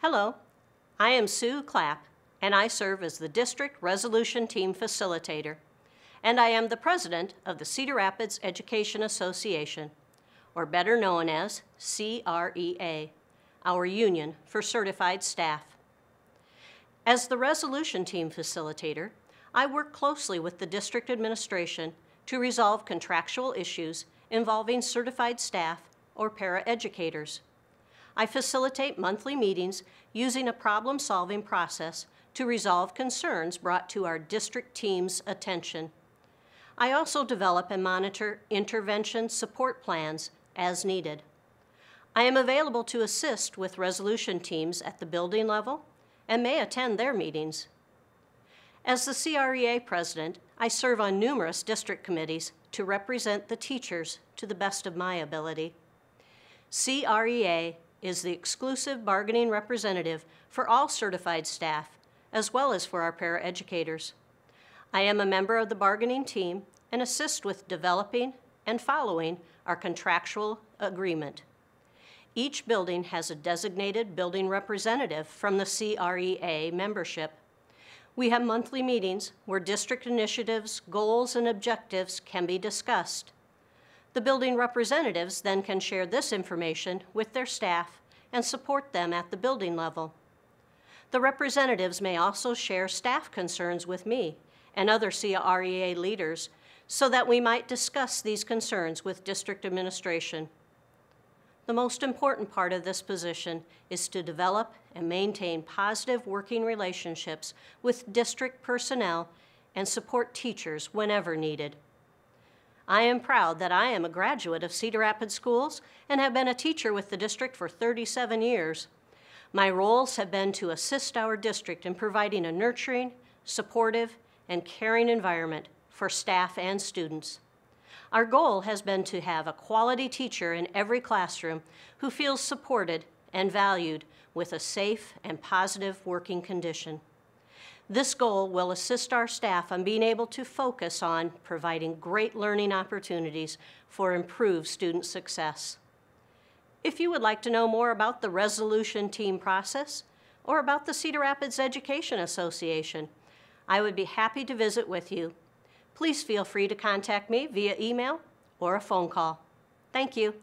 Hello, I am Sue Clapp, and I serve as the District Resolution Team Facilitator, and I am the President of the Cedar Rapids Education Association, or better known as CREA, our union for certified staff. As the Resolution Team Facilitator, I work closely with the district administration to resolve contractual issues involving certified staff or paraeducators. I facilitate monthly meetings using a problem-solving process to resolve concerns brought to our district team's attention. I also develop and monitor intervention support plans as needed. I am available to assist with resolution teams at the building level and may attend their meetings. As the CREA president, I serve on numerous district committees to represent the teachers to the best of my ability. CREA is the exclusive bargaining representative for all certified staff, as well as for our paraeducators. I am a member of the bargaining team and assist with developing and following our contractual agreement. Each building has a designated building representative from the CREA membership. We have monthly meetings where district initiatives, goals, and objectives can be discussed. The building representatives then can share this information with their staff and support them at the building level. The representatives may also share staff concerns with me and other CREA leaders so that we might discuss these concerns with district administration. The most important part of this position is to develop and maintain positive working relationships with district personnel and support teachers whenever needed. I am proud that I am a graduate of Cedar Rapids Schools and have been a teacher with the district for 37 years. My roles have been to assist our district in providing a nurturing, supportive, and caring environment for staff and students. Our goal has been to have a quality teacher in every classroom who feels supported and valued with a safe and positive working condition. This goal will assist our staff on being able to focus on providing great learning opportunities for improved student success. If you would like to know more about the resolution team process or about the Cedar Rapids Education Association, I would be happy to visit with you. Please feel free to contact me via email or a phone call. Thank you.